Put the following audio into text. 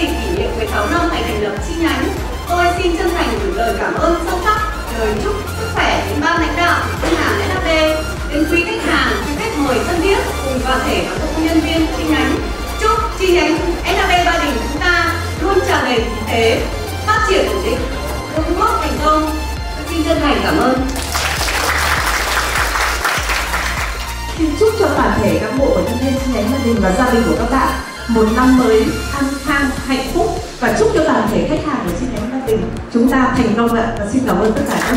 dịp kỷ niệm 16 năm ngày thành lập chi nhánh, tôi xin chân thành gửi lời cảm ơn sâu sắc, lời chúc sức khỏe đến ban lãnh đạo ngân hàng SHB, đến quý khách hàng, quý khách mời thân thiết cùng toàn thể cán bộ nhân viên chi nhánh. Chúc chi nhánh SHB Ba Đình chúng ta luôn tràn đầy khí thế, phát triển ổn định, vững bước thành công. Tôi xin chân thành cảm ơn. Xin chúc cho toàn thể cán bộ và nhân viên chi nhánh Ba Đình và gia đình của các bạn một năm mới an khang hạnh phúc. Và chúc cho toàn thể khách hàng của chi nhánh Ba Đình chúng ta thành công ạ. Và xin cảm ơn tất cả các